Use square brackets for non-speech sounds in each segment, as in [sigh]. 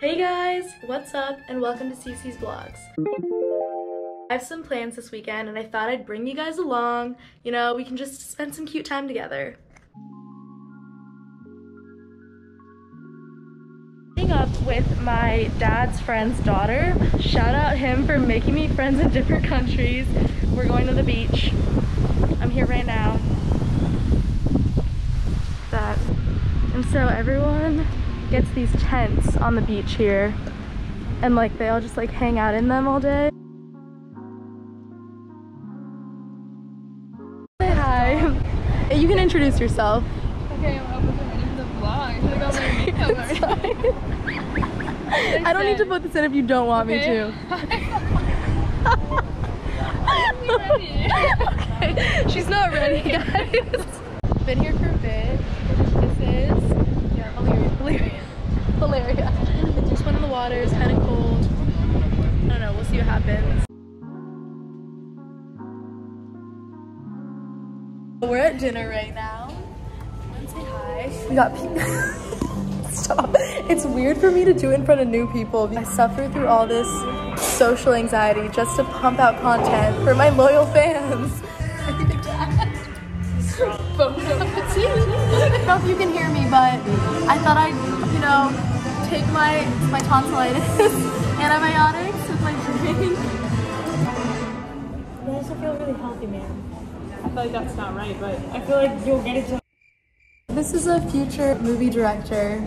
Hey guys, what's up and welcome to Sisi's Vlogs. I have some plans this weekend and I thought I'd bring you guys along. You know, we can just spend some cute time together. Up with my dad's friend's daughter. Shout out him for making me friends in different countries. We're going to the beach. I'm here right now. That. And so everyone gets these tents on the beach here and like they all just like hang out in them all day. Say hi. You can introduce yourself. Okay, I'm up with the the vlog. I should have got my makeup It's already. fine. [laughs] I don't need to put this in if you don't want me Okay. to. [laughs] ready. [laughs] okay, she's not ready, guys. Been here for a bit. This is yeah, Valeria. Valeria. Just went in the water. It's kind of cold. I don't know. We'll see what happens. We're at dinner right now. Say hi. We got pe- [laughs] Stop. It's weird for me to do it in front of new people. I suffer through all this social anxiety just to pump out content for my loyal fans. [laughs] I don't know if you can hear me, but I thought I'd, you know, take my my tonsillitis [laughs] antibiotics with my drink. I also feel really healthy, man. I feel like that's not right, but I feel like you'll get it to This is a future movie director.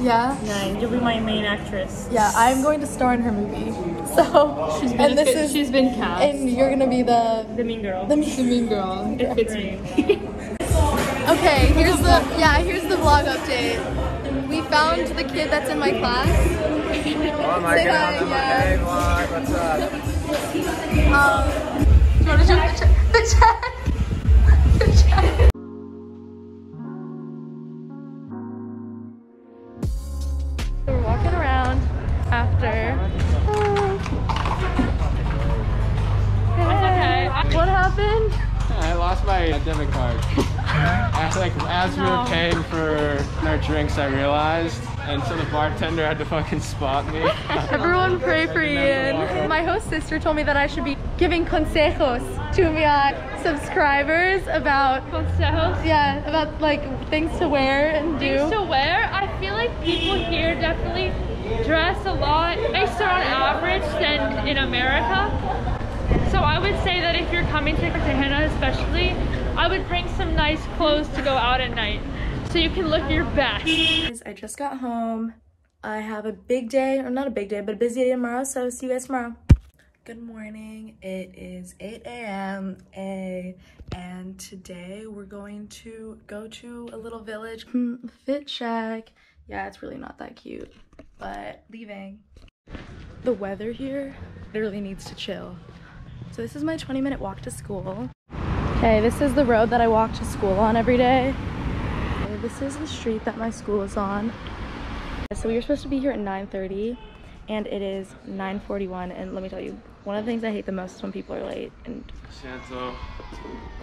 Yeah. nine. You'll be my main actress. Yeah, I'm going to star in her movie. [laughs] So, and this is, she's been cast. and you're gonna be the The mean girl. the mean mean girl. it fits me. [laughs] Okay, here's the yeah, here's the vlog update. We found the kid that's in my class. Oh my Say god, hi, yeah. hey vlog, what's up? Um, do you want to show the check? The check. [laughs] The check. We're walking around after. Hey. What happened? I lost my debit card. As, like, as we were paying for our drinks, I realized, and so the bartender had to fucking spot me. [laughs] Everyone pray for Ian. My host sister told me that I should be giving consejos to my subscribers about Consejos. yeah, about like things to wear and do. Things to wear. I feel like people here definitely dress a lot nicer on average than in America. So I would say that if you're coming to Cartagena especially, I would bring some nice clothes to go out at night. So you can look your best. I just got home. I have a big day, or not a big day, but a busy day tomorrow, so see you guys tomorrow. Good morning. It is 8 a.m. A, and today we're going to go to a little village, hmm, Fit Shack. Yeah, it's really not that cute, but leaving. The weather here literally needs to chill. So this is my 20 minute walk to school. Okay, this is the road that I walk to school on every day. Okay, This is the street that my school is on. So we were supposed to be here at 9.30 and it is 9.41 and let me tell you, one of the things I hate the most is when people are late and Santo.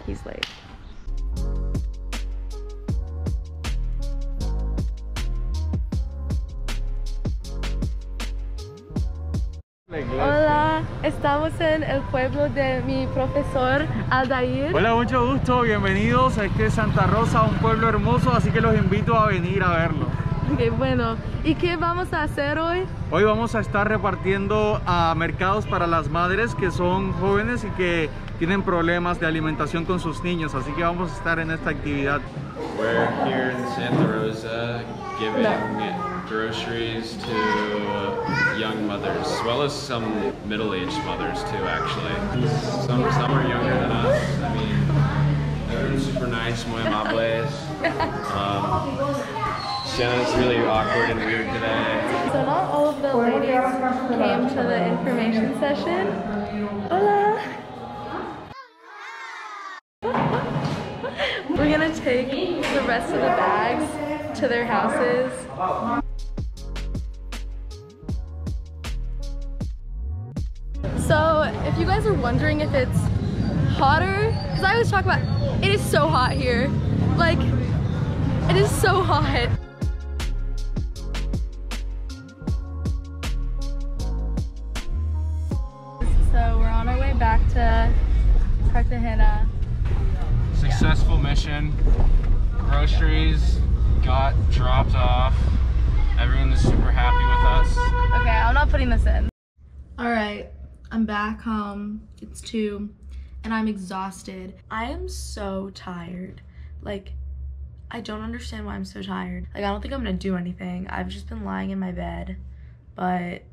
he's late. Hola, oh, estamos en el pueblo de mi profesor Aldair. Hola, mucho gusto, bienvenidos a este Santa Rosa, un pueblo hermoso, así que los invito a venir a verlo. Ok, bueno, ¿y qué vamos a hacer hoy? Hoy vamos a estar repartiendo a mercados para las madres que son jóvenes y que tienen problemas de alimentación con sus niños, así que vamos a estar en esta actividad. We're here in Santa Rosa giving groceries to well as some middle-aged mothers too, actually. Some, some are younger than us. I mean, everyone's super nice, muy amables. [laughs] Um, Shannon's really awkward and weird today. So not all of the ladies came to the information session. Hola. [laughs] We're gonna take the rest of the bags to their houses. you guys are wondering if it's hotter, because I always talk about, it is so hot here. Like, it is so hot. So we're on our way back to Cartagena. Successful yeah. mission. Groceries got dropped off. Everyone is super happy with us. Okay, I'm not putting this in. All right, I'm back home. It's two, and I'm exhausted. I am so tired. Like, I don't understand why I'm so tired. Like, I don't think I'm gonna do anything. I've just been lying in my bed, but.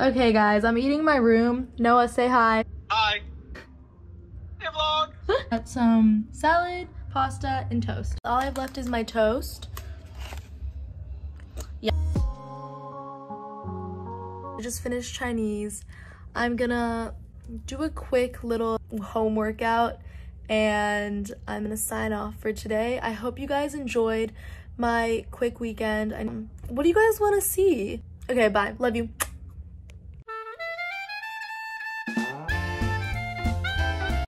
Okay, guys, I'm eating my room. Noah, say hi. Hi. Hey, vlog. [laughs] Got some salad, pasta, and toast. All I have left is my toast. Yeah. I just finished Chinese. I'm gonna do a quick little home workout and I'm gonna sign off for today. I hope you guys enjoyed my quick weekend. And what do you guys wanna see? Okay, bye. Love you.